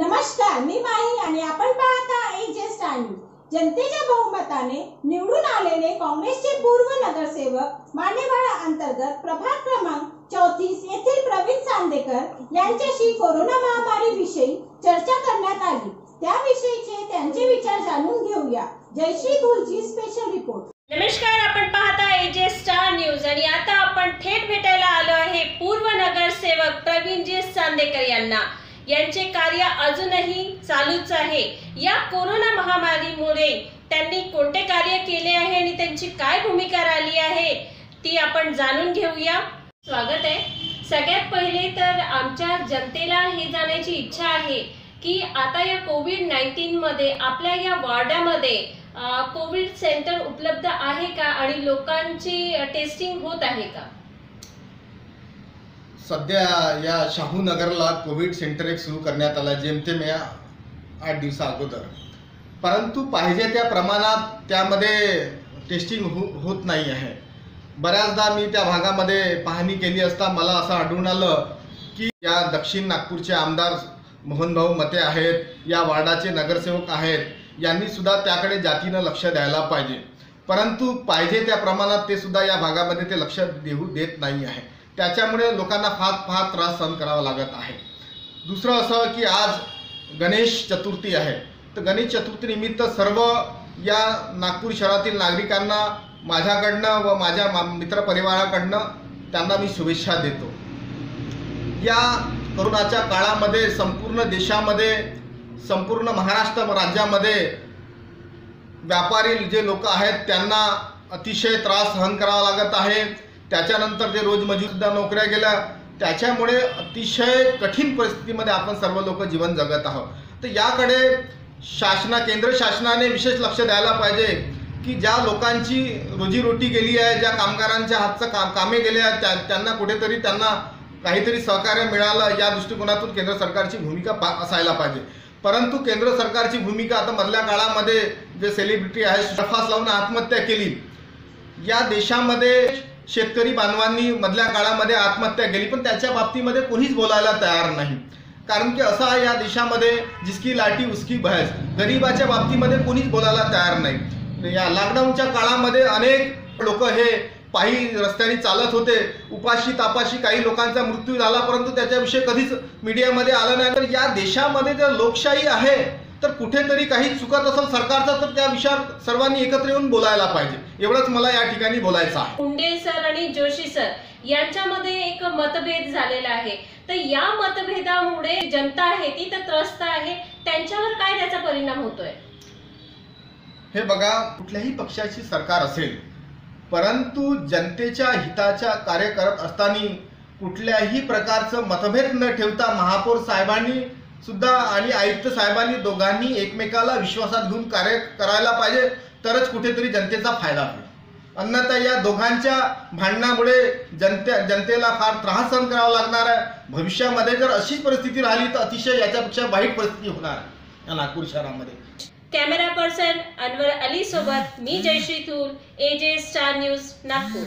नमस्कार मी माही आणि आपण पाहता एजे स्टार जनतेच्या बहुमताने निवडून आलेले काँग्रेसचे पूर्व नगरसेवक मानेवाडा अंतर्गत प्रभाग क्रमांक चौतीस येथील प्रवीण चांदेकर यांच्याशी कोरोना महामारी विषयी चर्चा करण्यात आली. त्याविषयीचे त्यांचे विचार जाणून घेऊया. जयश्री गुरुजी स्पेशल रिपोर्ट नमस्कार आपण पाहता एजे स्टार न्यूज आणि आता आपण थेट भेटायला आलो आहे पूर्व नगरसेवक प्रवीणजी चांदेकर यांना. यांचे कार्य अजूनही चालूच आहे. या कोरोना महामारीमुळे त्यांनी कोणते कार्य केले आहे आणि त्यांची काय भूमिका राहिली आहे ती आपण जाणून घेऊया. स्वागत आहे. सगळ्यात पहिले तर आमच्या जनतेला हे जाण्याची इच्छा आहे की आता या कोविड नाईन्टीनमध्ये आपल्या या वॉर्डामध्ये कोविड सेंटर उपलब्ध आहे का आणि लोकांची टेस्टिंग होत आहे का? सध्या या शाहू नगरला कोविड सेंटर एक सुरू करण्यात आला जेमतेम या आठ दिवसा अगोदर. परंतु पाहिजे त्या प्रमाणात त्यामध्ये टेस्टिंग हो होत नाही आहे. बऱ्याचदा मी त्या भागामध्ये पाहणी केली असता मला असं आढळून आलं की या दक्षिण नागपूरचे आमदार मोहनभाऊ मते आहेत या वार्डाचे नगरसेवक आहेत यांनी सुद्धा त्याकडे जातीनं लक्ष द्यायला पाहिजे. परंतु पाहिजे त्या प्रमाणात ते सुद्धा या भागामध्ये ते लक्ष देऊ देत नाही आहे. त्याच्यामुळे लोकांना फार फार त्रास सहन करावा लागत आहे. दुसरं असं की आज गणेश चतुर्थी आहे. तर गणेश चतुर्थीनिमित्त सर्व या नागपूर शहरातील नागरिकांना माझ्याकडनं व माझ्या मा- मित्रपरिवाराकडनं त्यांना मी शुभेच्छा देतो. या करोनाच्या काळामध्ये संपूर्ण देशामध्ये संपूर्ण महाराष्ट्र राज्यामध्ये व्यापारी जे लोक आहेत त्यांना अतिशय त्रास सहन करावा लागत आहे. त्याच्यानंतर जे रोजमजूरदा नोकऱ्या गेल्या त्याच्यामुळे अतिशय कठीण परिस्थितीमध्ये आपण सर्व लोक जीवन जगत आहोत. तर याकडे शासना केंद्र शासनाने विशेष लक्ष द्यायला पाहिजे की ज्या लोकांची रोजीरोटी गेली आहे ज्या कामगारांच्या हातचं काम कामे गेले आहेत त्या त्यांना कुठेतरी त्यांना काहीतरी सहकार्य मिळालं या दृष्टिकोनातून केंद्र सरकारची भूमिका पा असायला पाहिजे. परंतु केंद्र सरकारची भूमिका आता मधल्या काळामध्ये जे सेलिब्रिटी आहे शफास लावून आत्महत्या केली या देशामध्ये शेतकरी बांधवांनी मधल्या काळामध्ये आत्महत्या केली पण त्याच्या बाबतीमध्ये कोणीच बोलायला तयार नाही. कारण की असा आहे या देशामध्ये जिसकी लाठी उसकी भैस गरिबाच्या बाबतीमध्ये कोणीच बोलायला तयार नाही. या लॉकडाऊनच्या काळामध्ये अनेक लोक हे पायी रस्त्याने चालत होते. उपाशी तापाशी काही लोकांचा मृत्यू झाला परंतु त्याच्याविषयी कधीच मीडियामध्ये आलं नाही. तर या देशामध्ये जर लोकशाही आहे तर कुठेतरी काही चुकत असेल सरकारचा तर त्या विषयावर सर्वांनी एकत्र येऊन बोलायला पाहिजे. एवढंच मला या ठिकाणी बोलायचं आहे. मुंडे सर आणि जोशी सर यांच्यामध्ये एक मतभेद झालेला आहे. तर या मतभेदामुळे जनता आहे ती तर त्रस्त आहे. त्यांच्यावर काय त्याचा परिणाम होतोय? हे बघा कुठल्याही पक्षाची सरकार असेल परंतु जनतेच्या हिताच्या कार्य करत असताना कुठल्याही प्रकारचं मतभेद न ठेवता महापौर साहेबांनी सुद्धा आणि आयुक्त साहेबांनी दोघांनी एकमेकाला विश्वासात घेऊन कार्य करायला पाहिजे तरच कुठेतरी जनतेचा फायदा होईल. अन्यथा या दोघांच्या भांडणामुळे जनते जनतेला फार त्रास सहन करावा लागणार आहे. भविष्यामध्ये जर अशीच परिस्थिती राहिली तर अतिशय याच्यापेक्षा वाईट परिस्थिती होणार आहे या नागपूर शहरामध्ये. कॅमेरा पर्सन अनवर अली सोबत मी Jayashree Thul AJ star news Nagpur.